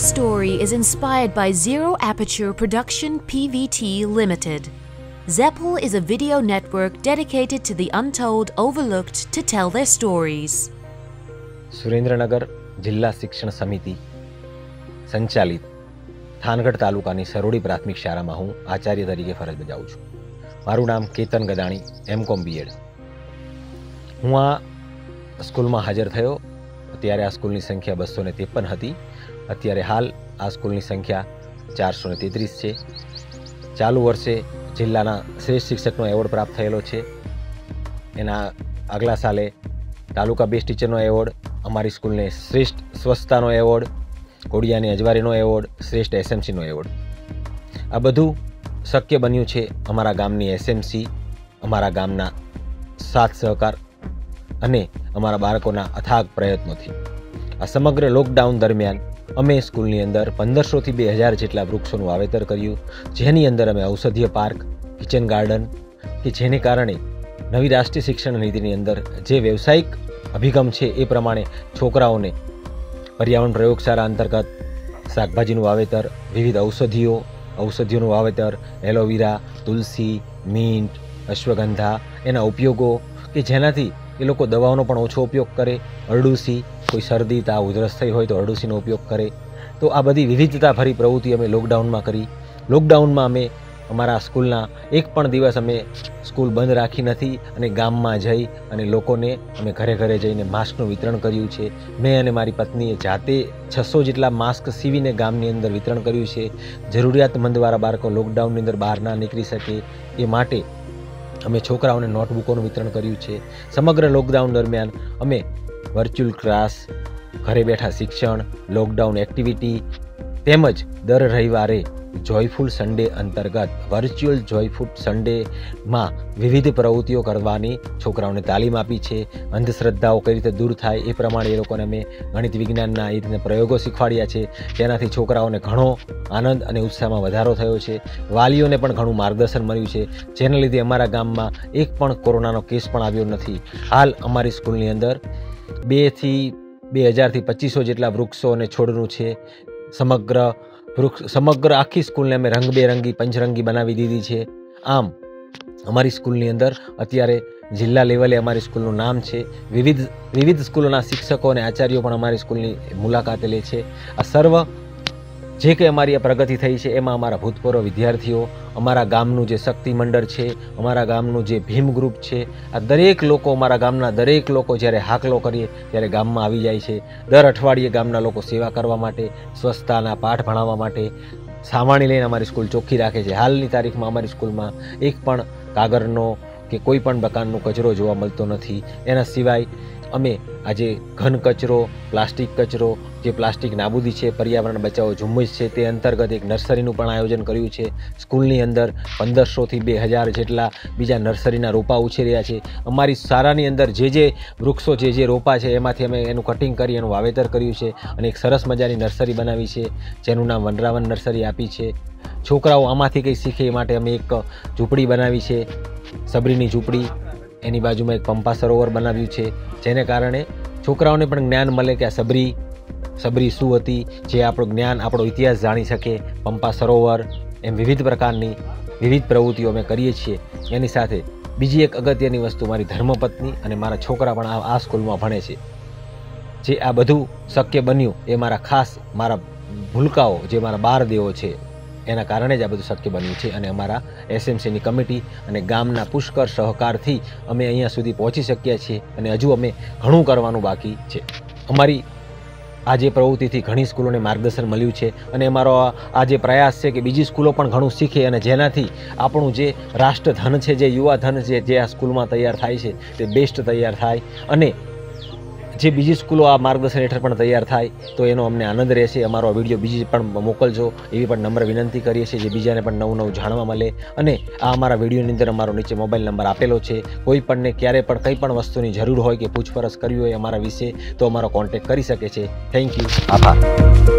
This story is inspired by Zero Aperture Production PVT Limited. Zeppel is a video network dedicated to the untold, overlooked to tell their stories. Surendranagar જિલ્લા શિક્ષણ સમિતિ સંચાલિત થાનગઢ તાલુકાની સરોડી પ્રાથમિક શાળામાં હું આચાર્ય તરીકે ફરજ બજાવું છું મારું નામ કેતન ગદાણી એમ કોમ બીએડ હું આ સ્કૂલમાં હાજર થયો ત્યારે આ સ્કૂલની સંખ્યા બસો ને ત્રેપન હતી અત્યારે હાલ આ સ્કૂલની સંખ્યા ચારસો તેત્રીસ છે. ચાલુ વર્ષે જિલ્લાના શ્રેષ્ઠ શિક્ષકનો એવોર્ડ પ્રાપ્ત થયેલો છે. એના આગલા સાલે તાલુકા બેસ્ટ ટીચરનો એવોર્ડ, અમારી સ્કૂલને શ્રેષ્ઠ સ્વચ્છતાનો એવોર્ડ, કોડિયાની અજવારીનો એવોર્ડ, શ્રેષ્ઠ એસએમસીનો એવોર્ડ. આ બધું શક્ય બન્યું છે અમારા ગામની એસએમસી, અમારા ગામના સાથ સહકાર અને અમારા બાળકોના અથાગ પ્રયત્નોથી. આ સમગ્ર લોકડાઉન દરમિયાન અમે સ્કૂલની અંદર પંદરસોથી બે હજાર જેટલા વૃક્ષોનું વાવેતર કર્યું, જેની અંદર અમે ઔષધીય પાર્ક, કિચન ગાર્ડન, કે જેને કારણે નવી રાષ્ટ્રીય શિક્ષણ નીતિની અંદર જે વ્યવસાયિક અભિગમ છે એ પ્રમાણે છોકરાઓને પર્યાવરણ પ્રયોગશાળા અંતર્ગત શાકભાજીનું વાવેતર, વિવિધ ઔષધિઓ, ઔષધિઓનું વાવેતર, એલોવેરા, તુલસી મીન્ટ અશ્વગંધા, એના ઉપયોગો કે જેનાથી એ લોકો દવાઓનો પણ ઓછો ઉપયોગ કરે, અરડુસી, કોઈ શરદી, તાવ, ઉધરસ થઈ હોય તો અરડુસીનો ઉપયોગ કરે. તો આ બધી વિવિધતાભરી પ્રવૃત્તિ અમે લોકડાઉનમાં કરી. લોકડાઉનમાં અમે અમારા સ્કૂલના એક પણ દિવસ અમે સ્કૂલ બંધ રાખી નથી અને ગામમાં જઈ અને લોકોને અમે ઘરે ઘરે જઈને માસ્કનું વિતરણ કર્યું છે. મેં અને મારી પત્નીએ જાતે છસો જેટલા માસ્ક સીવીને ગામની અંદર વિતરણ કર્યું છે. જરૂરિયાતમંદવાળા બાળકો લોકડાઉનની અંદર બહાર ના નીકળી શકે એ માટે અમે છોકરાઓને નોટબુકોનું વિતરણ કર્યું છે. સમગ્ર લોકડાઉન દરમિયાન અમે વર્ચ્યુઅલ ક્લાસ ઘરે બેઠા શિક્ષણ, લોકડાઉન એક્ટિવિટી તેમજ દર રવિવારે જોયફુલ સન્ડે અંતર્ગત વર્ચ્યુઅલ જોયફુલ સન્ડેમાં વિવિધ પ્રવૃત્તિઓ કરવાની છોકરાઓને તાલીમ આપી છે. અંધશ્રદ્ધાઓ કઈ રીતે દૂર થાય એ પ્રમાણે એ લોકોને અમે ગણિત વિજ્ઞાનના એ રીતના પ્રયોગો શીખવાડ્યા છે. જેનાથી છોકરાઓને ઘણો આનંદ અને ઉત્સાહમાં વધારો થયો છે. વાલીઓને પણ ઘણું માર્ગદર્શન મળ્યું છે. જેના લીધે અમારા ગામમાં એક પણ કોરોનાનો કેસ પણ આવ્યો નથી. હાલ અમારી સ્કૂલની અંદર બેથી બે હજારથી પચીસો જેટલા વૃક્ષો અને છોડનું છે. સમગ્ર વૃક્ષ સમગ્ર આખી સ્કૂલને અમે રંગબેરંગી, પંચરંગી બનાવી દીધી છે. આમ, અમારી સ્કૂલની અંદર અત્યારે જિલ્લા લેવલે અમારી સ્કૂલનું નામ છે. વિવિધ વિવિધ સ્કૂલોના શિક્ષકો અને આચાર્યો પણ અમારી સ્કૂલની મુલાકાતે લે છે. આ સર્વ જે કંઈ અમારી પ્રગતિ થઈ છે, એમાં અમારા ભૂતપૂર્વ વિદ્યાર્થીઓ અમારા ગામનું જે શક્તિ મંડળ છે, અમારા ગામનું જે ભીમ ગ્રુપ છે, આ દરેક લોકો અમારા ગામના દરેક લોકો જ્યારે હાકલો કરીએ ત્યારે ગામમાં આવી જાય છે. દર અઠવાડિયે ગામના લોકો સેવા કરવા માટે, સ્વચ્છતાના પાઠ ભણાવવા માટે સામાણી લઈને અમારી સ્કૂલ ચોખ્ખી રાખે છે. હાલની તારીખમાં અમારી સ્કૂલમાં એક પણ કાગળનો કે કોઈ પણ પ્રકારનો કચરો જોવા મળતો નથી. એના સિવાય અમે આજે ઘન કચરો, પ્લાસ્ટિક કચરો જે પ્લાસ્ટિક નાબૂદી છે, પર્યાવરણ બચાવો ઝુંબેશ છે, તે અંતર્ગત એક નર્સરીનું પણ આયોજન કર્યું છે. સ્કૂલની અંદર પંદરસોથી બે હજાર જેટલા બીજા નર્સરીના રોપા ઉછેર્યા છે. અમારી શાળાની અંદર જે જે વૃક્ષો, જે જે રોપા છે, એમાંથી અમે એનું કટિંગ કરી, એનું વાવેતર કર્યું છે અને એક સરસ મજાની નર્સરી બનાવી છે, જેનું નામ વનરાવન નર્સરી આપી છે. છોકરાઓ આમાંથી કંઈ શીખે એ માટે અમે એક ઝૂંપડી બનાવી છે. સબરીની ઝૂંપડી, એની બાજુમાં એક પંપા સરોવર બનાવ્યું છે, જેને કારણે છોકરાઓને પણ જ્ઞાન મળે કે આ સબરી સબરી શું હતી, જે આપણું જ્ઞાન, આપણો ઇતિહાસ જાણી શકે. પંપા સરોવર, એમ વિવિધ પ્રકારની, વિવિધ પ્રવૃત્તિઓ અમે કરીએ છીએ. એની સાથે બીજી એક અગત્યની વસ્તુ મારી ધર્મપત્ની અને મારા છોકરા પણ આ સ્કૂલમાં ભણે છે. જે આ બધું શક્ય બન્યું એ મારા ખાસ, મારા ભૂલકાઓ, જે મારા બાર દેવો છે. એના કારણે જ આ બધું શક્ય બન્યું છે અને અમારા એસએમસીની કમિટી અને ગામના પુષ્કર સહકારથી અમે અહીંયા સુધી પહોંચી શક્યા છીએ અને હજુ અમે ઘણું કરવાનું બાકી છે. અમારી આ જે પ્રવૃત્તિથી ઘણી સ્કૂલોને માર્ગદર્શન મળ્યું છે અને અમારો આ જે પ્રયાસ છે કે બીજી સ્કૂલો પણ ઘણું શીખે અને જેનાથી આપણું જે રાષ્ટ્રધન છે, જે યુવા ધન છે, જે આ સ્કૂલમાં તૈયાર થાય છે તે બેસ્ટ તૈયાર થાય અને જે બીજી સ્કૂલો આ માર્ગદર્શન હેઠળ પણ તૈયાર થાય, તો એનો અમને આનંદ રહેશે. અમારો વીડિયો બીજી પણ મોકલજો. એવી પણ નમ્ર વિનંતી કરીએ છીએ જે બીજાને પણ નવું નવું જાણવા મળે. અને આ અમારા વિડીયોની અંદર અમારો નીચે મોબાઈલ નંબર આપેલો છે. કોઈ પણને ક્યારે પણ કંઈ પણ વસ્તુની જરૂર હોય કે પૂછપરછ કરવી હોય અમારા વિશે, તો અમારો કોન્ટેક્ટ કરી શકે છે. Thank you. આભાર.